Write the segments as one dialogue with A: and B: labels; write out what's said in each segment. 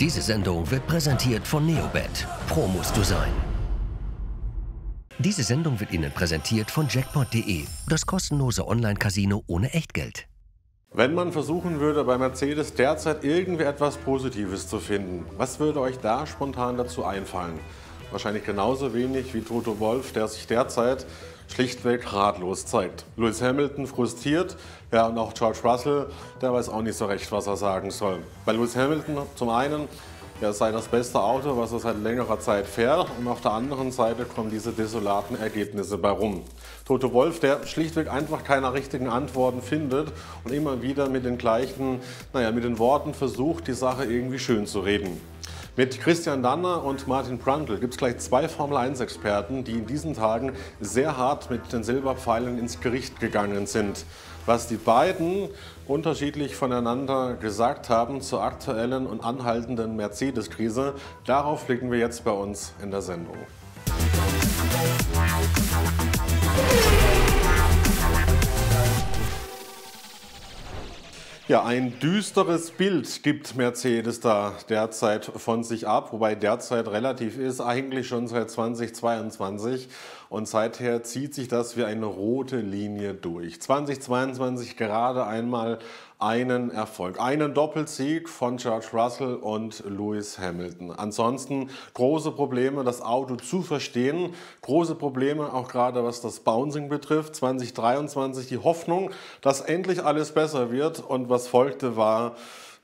A: Diese Sendung wird präsentiert von Neobet. Pro musst du sein. Diese Sendung wird Ihnen präsentiert von Jackpot.de, das kostenlose Online-Casino ohne Echtgeld.
B: Wenn man versuchen würde, bei Mercedes derzeit irgendwie etwas Positives zu finden, was würde euch da spontan dazu einfallen? Wahrscheinlich genauso wenig wie Toto Wolf, der sich derzeit schlichtweg ratlos zeigt. Lewis Hamilton frustriert, ja und auch George Russell, der weiß auch nicht so recht, was er sagen soll. Bei Lewis Hamilton zum einen, er sei das beste Auto, was er seit längerer Zeit fährt und auf der anderen Seite kommen diese desolaten Ergebnisse bei rum. Toto Wolf, der schlichtweg einfach keine richtigen Antworten findet und immer wieder mit den gleichen, naja, mit den Worten versucht, die Sache irgendwie schön zu reden. Mit Christian Danner und Martin Prantl gibt es gleich zwei Formel-1-Experten, die in diesen Tagen sehr hart mit den Silberpfeilen ins Gericht gegangen sind. Was die beiden unterschiedlich voneinander gesagt haben zur aktuellen und anhaltenden Mercedes-Krise, darauf blicken wir jetzt bei uns in der Sendung. Ja, ein düsteres Bild gibt Mercedes da derzeit von sich ab, wobei derzeit relativ ist, eigentlich schon seit 2022. Und seither zieht sich das wie eine rote Linie durch. 2022 gerade einmal einen Erfolg, einen Doppelsieg von George Russell und Lewis Hamilton. Ansonsten große Probleme, das Auto zu verstehen, große Probleme auch gerade was das Bouncing betrifft. 2023 die Hoffnung, dass endlich alles besser wird und was folgte war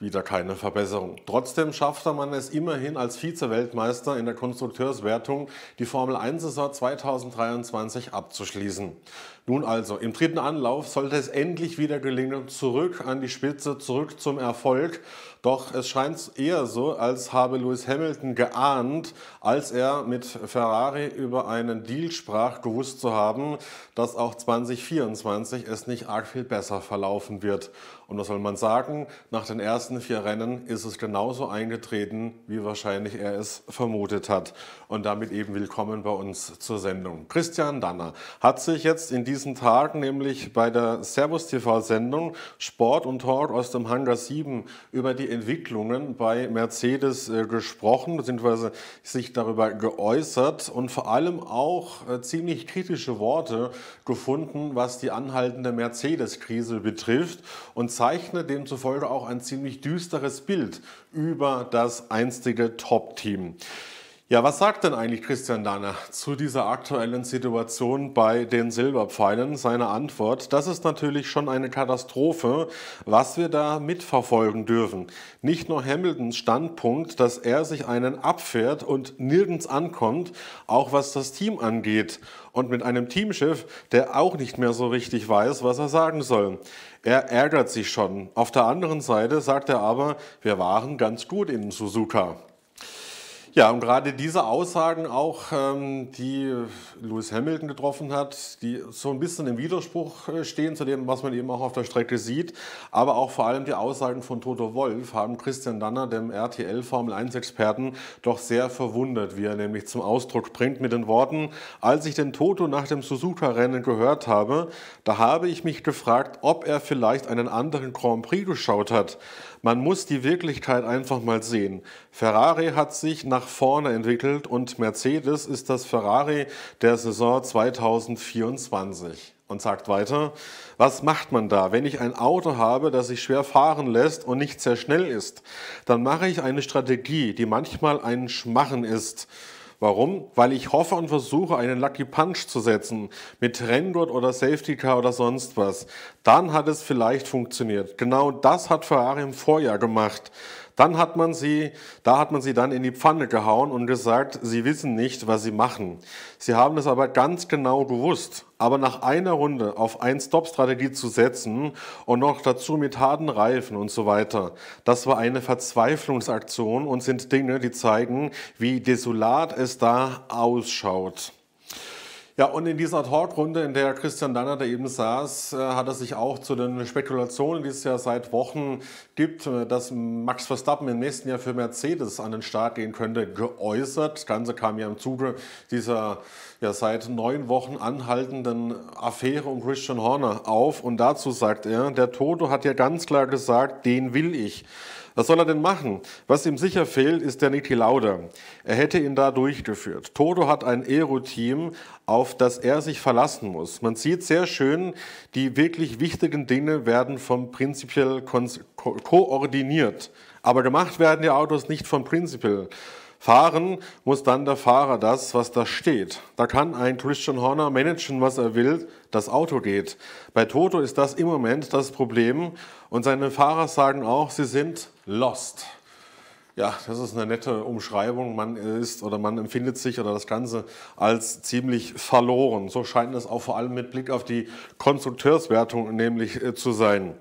B: wieder keine Verbesserung. Trotzdem schaffte man es immerhin als Vize-Weltmeister in der Konstrukteurswertung die Formel 1-Saison 2023 abzuschließen. Nun also, im dritten Anlauf sollte es endlich wieder gelingen, zurück an die Spitze, zurück zum Erfolg. Doch es scheint eher so, als habe Lewis Hamilton geahnt, als er mit Ferrari über einen Deal sprach, gewusst zu haben, dass auch 2024 es nicht arg viel besser verlaufen wird. Und was soll man sagen? Nach den ersten vier Rennen ist es genauso eingetreten, wie wahrscheinlich er es vermutet hat. Und damit eben willkommen bei uns zur Sendung. Christian Danner hat sich jetzt in diesen Tagen nämlich bei der Servus TV-Sendung Sport und Talk aus dem Hangar 7 über die Entwicklungen bei Mercedes äh, gesprochen, beziehungsweise sich darüber geäußert und vor allem auch äh, ziemlich kritische Worte gefunden, was die anhaltende Mercedes-Krise betrifft und zeichnet demzufolge auch ein ziemlich düsteres Bild über das einstige Top-Team. Ja, was sagt denn eigentlich Christian Danner zu dieser aktuellen Situation bei den Silberpfeilen? Seine Antwort, das ist natürlich schon eine Katastrophe, was wir da mitverfolgen dürfen. Nicht nur Hamiltons Standpunkt, dass er sich einen abfährt und nirgends ankommt, auch was das Team angeht. Und mit einem Teamchef, der auch nicht mehr so richtig weiß, was er sagen soll. Er ärgert sich schon. Auf der anderen Seite sagt er aber, wir waren ganz gut in Suzuka. Ja, und gerade diese Aussagen auch, ähm, die Lewis Hamilton getroffen hat, die so ein bisschen im Widerspruch äh, stehen zu dem, was man eben auch auf der Strecke sieht, aber auch vor allem die Aussagen von Toto Wolf haben Christian Danner, dem RTL Formel 1 Experten, doch sehr verwundert, wie er nämlich zum Ausdruck bringt mit den Worten, als ich den Toto nach dem Suzuka-Rennen gehört habe, da habe ich mich gefragt, ob er vielleicht einen anderen Grand Prix geschaut hat. Man muss die Wirklichkeit einfach mal sehen. Ferrari hat sich nach vorne entwickelt und Mercedes ist das Ferrari der Saison 2024 und sagt weiter, was macht man da? Wenn ich ein Auto habe, das sich schwer fahren lässt und nicht sehr schnell ist, dann mache ich eine Strategie, die manchmal ein Schmachen ist. Warum? Weil ich hoffe und versuche, einen Lucky Punch zu setzen mit Renngurt oder Safety Car oder sonst was. Dann hat es vielleicht funktioniert. Genau das hat Ferrari im Vorjahr gemacht. Dann hat man sie, da hat man sie dann in die Pfanne gehauen und gesagt, sie wissen nicht, was sie machen. Sie haben es aber ganz genau gewusst. Aber nach einer Runde auf Ein-Stop-Strategie zu setzen und noch dazu mit harten Reifen und so weiter, das war eine Verzweiflungsaktion und sind Dinge, die zeigen, wie desolat es da ausschaut. Ja, und in dieser Talkrunde, in der Christian Danner da eben saß, äh, hat er sich auch zu den Spekulationen, die es ja seit Wochen gibt, äh, dass Max Verstappen im nächsten Jahr für Mercedes an den Start gehen könnte, geäußert. Das Ganze kam ja im Zuge dieser ja seit neun Wochen anhaltenden Affäre um Christian Horner auf. Und dazu sagt er, der Toto hat ja ganz klar gesagt, den will ich. Was soll er denn machen? Was ihm sicher fehlt, ist der Niki Lauda. Er hätte ihn da durchgeführt. Toto hat ein Aero-Team, auf das er sich verlassen muss. Man sieht sehr schön, die wirklich wichtigen Dinge werden vom Principial ko koordiniert. Aber gemacht werden die Autos nicht vom Principal. Fahren muss dann der Fahrer das, was da steht. Da kann ein Christian Horner managen, was er will, das Auto geht. Bei Toto ist das im Moment das Problem und seine Fahrer sagen auch, sie sind lost. Ja, das ist eine nette Umschreibung. Man ist oder man empfindet sich oder das Ganze als ziemlich verloren. So scheint es auch vor allem mit Blick auf die Konstrukteurswertung nämlich äh, zu sein.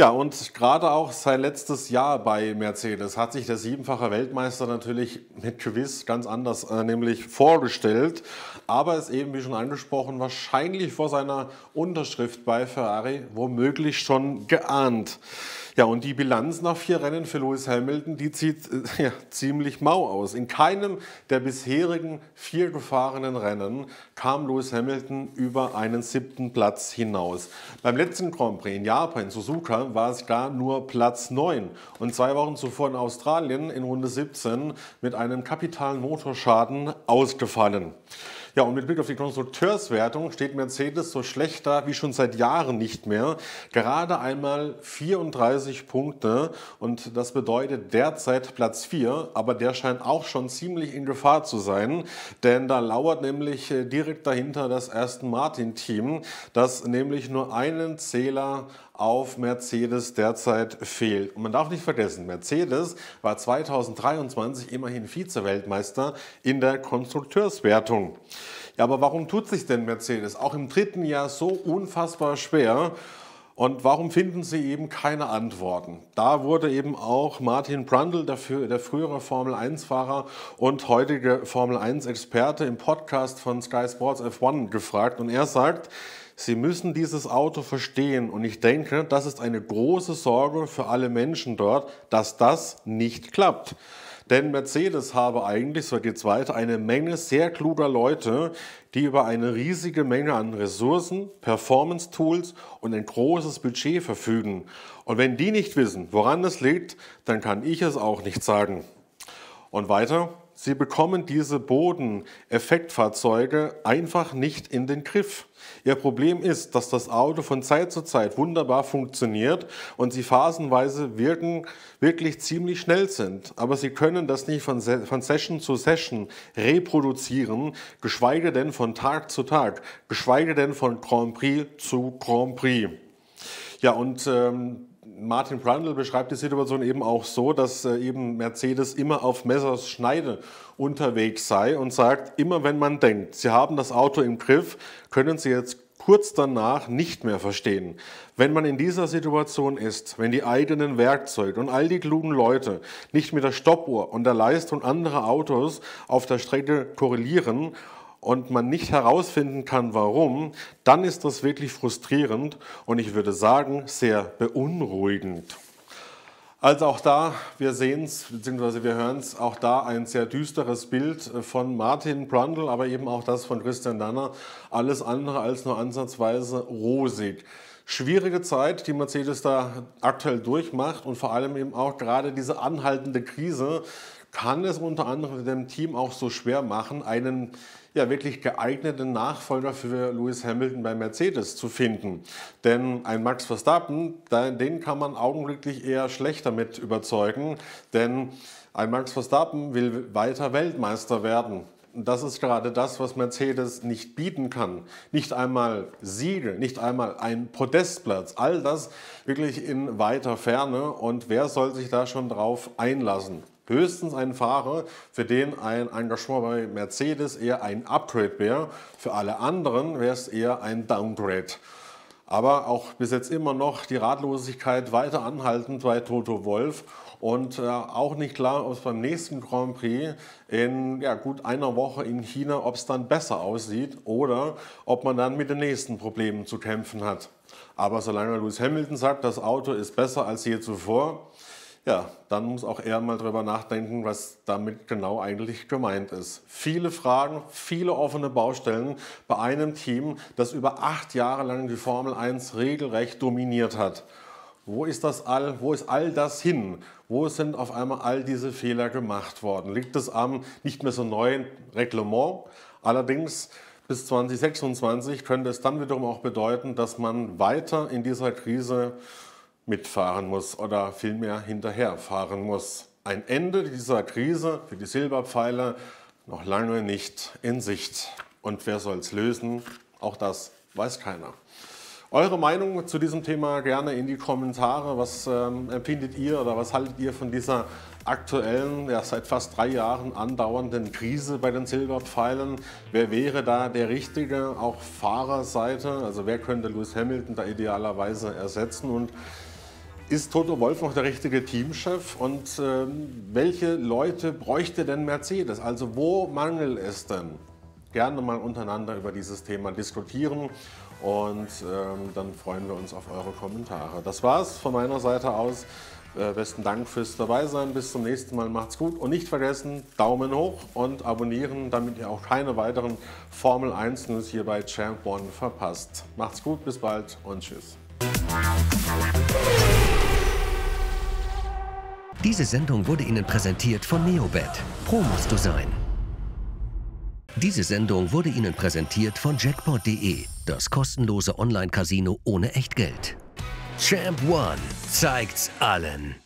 B: Ja, und gerade auch sein letztes Jahr bei Mercedes hat sich der siebenfache Weltmeister natürlich mit Gewiss ganz anders äh, nämlich vorgestellt, aber ist eben, wie schon angesprochen, wahrscheinlich vor seiner Unterschrift bei Ferrari womöglich schon geahnt. Ja, und die Bilanz nach vier Rennen für Lewis Hamilton, die sieht äh, ja, ziemlich mau aus. In keinem der bisherigen vier gefahrenen Rennen kam Lewis Hamilton über einen siebten Platz hinaus. Beim letzten Grand Prix in Japan, in Suzuka, war es gar nur Platz 9. Und zwei Wochen zuvor in Australien in Runde 17 mit einem kapitalen Motorschaden ausgefallen. Ja, und mit Blick auf die Konstrukteurswertung steht Mercedes so schlecht da wie schon seit Jahren nicht mehr. Gerade einmal 34 Punkte und das bedeutet derzeit Platz 4, aber der scheint auch schon ziemlich in Gefahr zu sein, denn da lauert nämlich äh, direkt dahinter das Aston Martin Team, das nämlich nur einen Zähler auf Mercedes derzeit fehlt. Und man darf nicht vergessen, Mercedes war 2023 immerhin Vize-Weltmeister in der Konstrukteurswertung. Ja, aber warum tut sich denn Mercedes auch im dritten Jahr so unfassbar schwer? Und warum finden sie eben keine Antworten? Da wurde eben auch Martin Brundle, der, der frühere Formel-1-Fahrer und heutige Formel-1-Experte im Podcast von Sky Sports F1 gefragt. Und er sagt, Sie müssen dieses Auto verstehen und ich denke, das ist eine große Sorge für alle Menschen dort, dass das nicht klappt. Denn Mercedes habe eigentlich, so es weiter, eine Menge sehr kluger Leute, die über eine riesige Menge an Ressourcen, Performance-Tools und ein großes Budget verfügen. Und wenn die nicht wissen, woran es liegt, dann kann ich es auch nicht sagen. Und weiter, sie bekommen diese Bodeneffektfahrzeuge einfach nicht in den Griff. Ihr Problem ist, dass das Auto von Zeit zu Zeit wunderbar funktioniert und sie phasenweise wirken, wirklich ziemlich schnell sind. Aber sie können das nicht von, von Session zu Session reproduzieren, geschweige denn von Tag zu Tag, geschweige denn von Grand Prix zu Grand Prix. Ja, und ähm, Martin Brundle beschreibt die Situation eben auch so, dass äh, eben Mercedes immer auf Messers Schneide unterwegs sei und sagt, immer wenn man denkt, sie haben das Auto im Griff, können sie jetzt kurz danach nicht mehr verstehen. Wenn man in dieser Situation ist, wenn die eigenen Werkzeuge und all die klugen Leute nicht mit der Stoppuhr und der Leistung anderer Autos auf der Strecke korrelieren und man nicht herausfinden kann, warum, dann ist das wirklich frustrierend und ich würde sagen, sehr beunruhigend. Also auch da, wir sehen es, beziehungsweise wir hören es, auch da ein sehr düsteres Bild von Martin Brundle, aber eben auch das von Christian Danner. Alles andere als nur ansatzweise rosig. Schwierige Zeit, die Mercedes da aktuell durchmacht und vor allem eben auch gerade diese anhaltende Krise kann es unter anderem dem Team auch so schwer machen, einen ja, wirklich geeigneten Nachfolger für Lewis Hamilton bei Mercedes zu finden. Denn ein Max Verstappen, den kann man augenblicklich eher schlecht damit überzeugen, denn ein Max Verstappen will weiter Weltmeister werden. Das ist gerade das, was Mercedes nicht bieten kann. Nicht einmal Siege, nicht einmal ein Podestplatz. All das wirklich in weiter Ferne. Und wer soll sich da schon drauf einlassen? Höchstens ein Fahrer, für den ein Engagement bei Mercedes eher ein Upgrade wäre. Für alle anderen wäre es eher ein Downgrade. Aber auch bis jetzt immer noch die Ratlosigkeit weiter anhaltend bei Toto Wolf und äh, auch nicht klar, ob es beim nächsten Grand Prix in ja, gut einer Woche in China, ob es dann besser aussieht oder ob man dann mit den nächsten Problemen zu kämpfen hat. Aber solange Lewis Hamilton sagt, das Auto ist besser als je zuvor, ja, dann muss auch er mal darüber nachdenken, was damit genau eigentlich gemeint ist. Viele Fragen, viele offene Baustellen bei einem Team, das über acht Jahre lang die Formel 1 regelrecht dominiert hat. Wo ist das all, wo ist all das hin? Wo sind auf einmal all diese Fehler gemacht worden? Liegt es am nicht mehr so neuen Reglement? Allerdings bis 2026 könnte es dann wiederum auch bedeuten, dass man weiter in dieser Krise mitfahren muss oder vielmehr hinterherfahren muss. Ein Ende dieser Krise für die Silberpfeile noch lange nicht in Sicht. Und wer soll es lösen? Auch das weiß keiner. Eure Meinung zu diesem Thema gerne in die Kommentare. Was ähm, empfindet ihr oder was haltet ihr von dieser aktuellen, ja, seit fast drei Jahren andauernden Krise bei den Silberpfeilen? Wer wäre da der Richtige, auch Fahrerseite? Also wer könnte Lewis Hamilton da idealerweise ersetzen? Und ist Toto Wolf noch der richtige Teamchef? Und ähm, welche Leute bräuchte denn Mercedes? Also wo mangelt es denn? Gerne mal untereinander über dieses Thema diskutieren und ähm, dann freuen wir uns auf eure Kommentare. Das war's von meiner Seite aus. Äh, besten Dank fürs Dabeisein. Bis zum nächsten Mal. Macht's gut und nicht vergessen, Daumen hoch und abonnieren, damit ihr auch keine weiteren Formel 1 News hier bei Champ One verpasst. Macht's gut, bis bald und tschüss.
A: Diese Sendung wurde Ihnen präsentiert von Neobet. Pro musst du sein. Diese Sendung wurde Ihnen präsentiert von Jackpot.de, das kostenlose Online-Casino ohne Echtgeld. Champ One zeigt's allen.